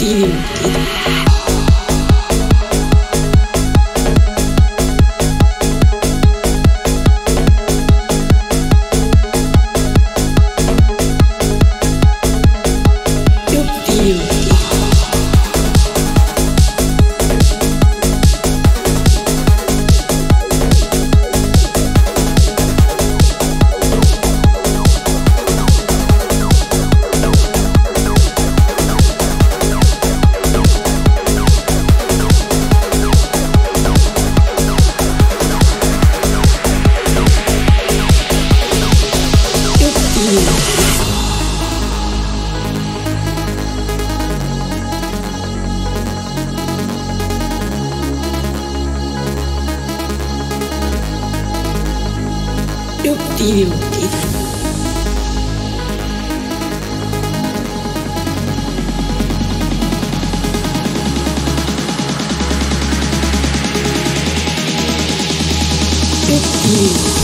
TV. Eu tive um título. Eu tive.